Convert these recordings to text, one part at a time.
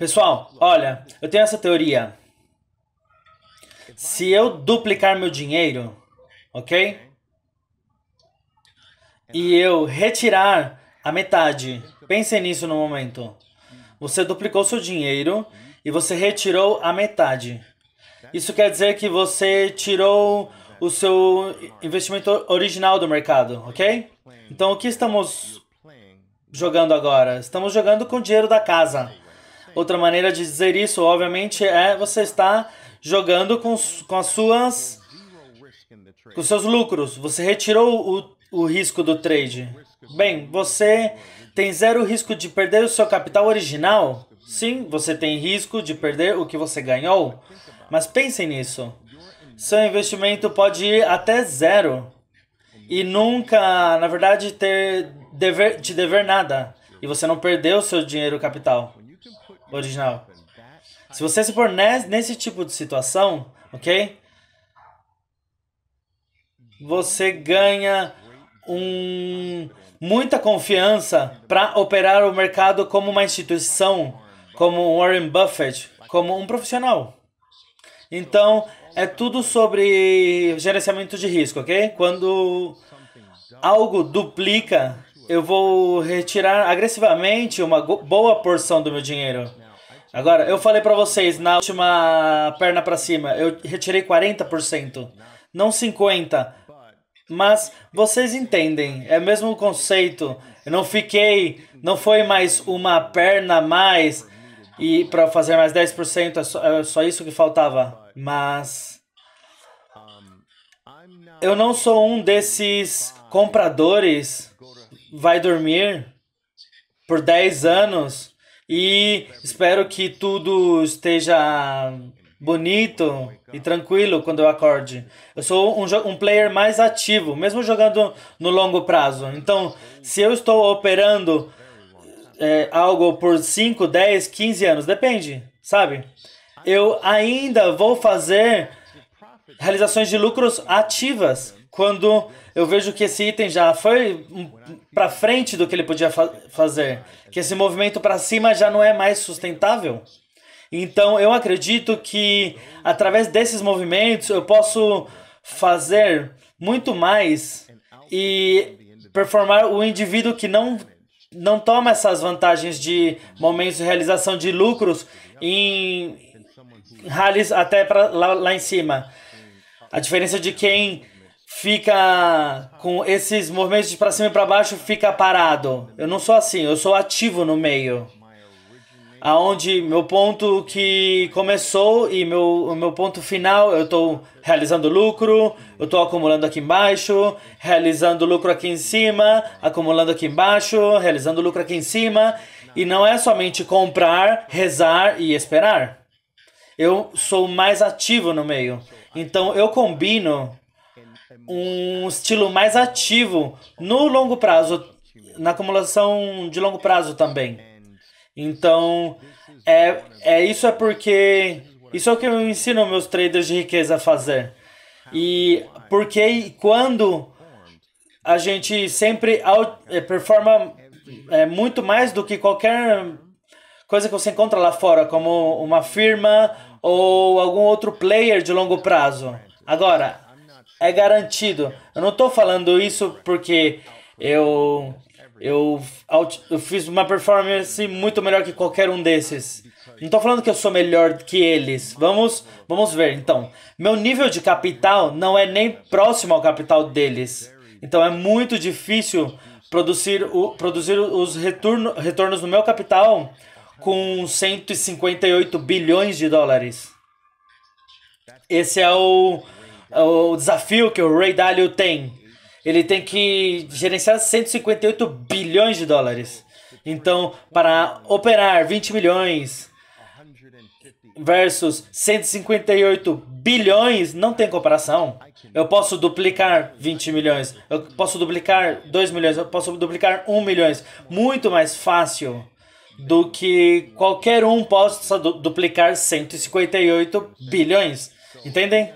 Pessoal, olha, eu tenho essa teoria. Se eu duplicar meu dinheiro, ok? E eu retirar a metade, pensem nisso no momento. Você duplicou seu dinheiro e você retirou a metade. Isso quer dizer que você tirou o seu investimento original do mercado, ok? Então o que estamos jogando agora? Estamos jogando com o dinheiro da casa. Outra maneira de dizer isso, obviamente, é você está jogando com, com as suas com seus lucros. Você retirou o, o risco do trade. Bem, você tem zero risco de perder o seu capital original. Sim, você tem risco de perder o que você ganhou. Mas pensem nisso. Seu investimento pode ir até zero e nunca, na verdade, ter dever, te dever nada. E você não perdeu o seu dinheiro capital original. Se você se pôr nesse tipo de situação, ok? Você ganha um, muita confiança para operar o mercado como uma instituição, como Warren Buffett, como um profissional. Então, é tudo sobre gerenciamento de risco, ok? Quando algo duplica, eu vou retirar agressivamente uma boa porção do meu dinheiro. Agora, eu falei para vocês na última perna para cima, eu retirei 40%, não 50%. Mas vocês entendem, é o mesmo conceito. Eu não fiquei, não foi mais uma perna a mais e para fazer mais 10% é só, é só isso que faltava. Mas eu não sou um desses compradores vai dormir por 10 anos e espero que tudo esteja bonito e tranquilo quando eu acorde. Eu sou um, um player mais ativo, mesmo jogando no longo prazo. Então, se eu estou operando é, algo por 5, 10, 15 anos, depende, sabe? eu ainda vou fazer realizações de lucros ativas quando eu vejo que esse item já foi para frente do que ele podia fa fazer, que esse movimento para cima já não é mais sustentável. Então eu acredito que através desses movimentos eu posso fazer muito mais e performar o indivíduo que não não toma essas vantagens de momentos de realização de lucros em rallies até lá, lá em cima. A diferença de quem fica com esses movimentos de para cima e para baixo fica parado. Eu não sou assim, eu sou ativo no meio. Aonde meu ponto que começou e meu, o meu ponto final, eu estou realizando lucro, eu estou acumulando aqui embaixo, realizando lucro aqui em cima, acumulando aqui embaixo, realizando lucro aqui em cima. E não é somente comprar, rezar e esperar eu sou mais ativo no meio. Então eu combino um estilo mais ativo no longo prazo, na acumulação de longo prazo também. Então, é, é isso é porque isso é o que eu ensino meus traders de riqueza a fazer. E porque quando a gente sempre é, performa é, muito mais do que qualquer coisa que você encontra lá fora, como uma firma ou algum outro player de longo prazo. Agora, é garantido. Eu não estou falando isso porque eu, eu, eu fiz uma performance muito melhor que qualquer um desses. Não estou falando que eu sou melhor que eles. Vamos, vamos ver. Então, meu nível de capital não é nem próximo ao capital deles. Então, é muito difícil produzir, o, produzir os retorno, retornos no meu capital com 158 bilhões de dólares. Esse é o, o desafio que o Ray Dalio tem. Ele tem que gerenciar 158 bilhões de dólares. Então, para operar 20 milhões versus 158 bilhões, não tem comparação. Eu posso duplicar 20 milhões, eu posso duplicar 2 milhões, eu posso duplicar 1 milhão. Muito mais fácil do que qualquer um possa duplicar 158 bilhões. Entendem?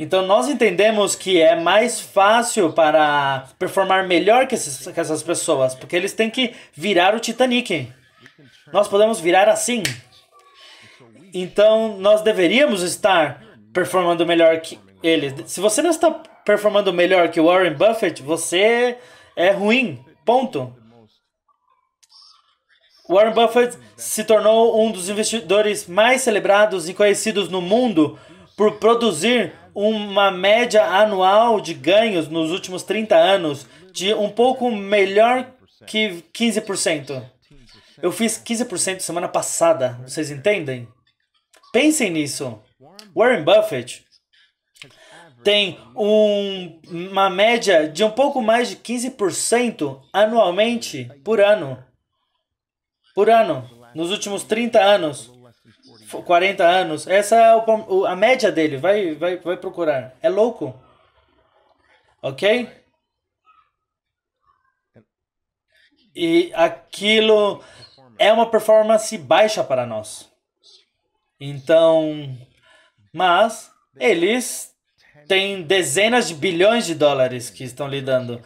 Então nós entendemos que é mais fácil para performar melhor que, esses, que essas pessoas, porque eles têm que virar o Titanic. Nós podemos virar assim. Então, nós deveríamos estar performando melhor que eles. Se você não está performando melhor que Warren Buffett, você é ruim. Ponto. Warren Buffett se tornou um dos investidores mais celebrados e conhecidos no mundo por produzir uma média anual de ganhos nos últimos 30 anos de um pouco melhor que 15%. Eu fiz 15% semana passada, vocês entendem? Pensem nisso. Warren Buffett tem um, uma média de um pouco mais de 15% anualmente por ano. Por ano, nos últimos 30 anos, 40 anos. Essa é o, a média dele. Vai, vai, vai procurar. É louco. Ok? E aquilo é uma performance baixa para nós. Então, mas eles têm dezenas de bilhões de dólares que estão lidando,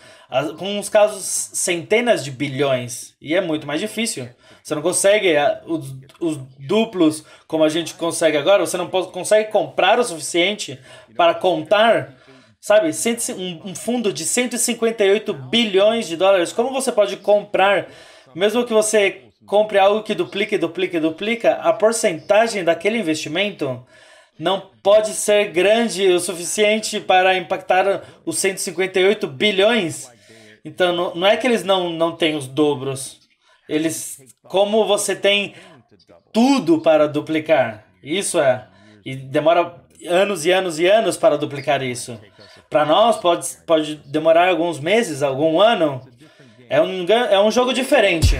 com uns casos centenas de bilhões, e é muito mais difícil. Você não consegue os, os duplos como a gente consegue agora, você não consegue comprar o suficiente para contar sabe, um fundo de 158 bilhões de dólares. Como você pode comprar, mesmo que você compre algo que duplica, duplica, duplica, a porcentagem daquele investimento não pode ser grande o suficiente para impactar os 158 bilhões. Então, não, não é que eles não, não têm os dobros. Eles, como você tem tudo para duplicar, isso é. E demora anos e anos e anos para duplicar isso. Para nós pode, pode demorar alguns meses, algum ano. É um, é um jogo diferente.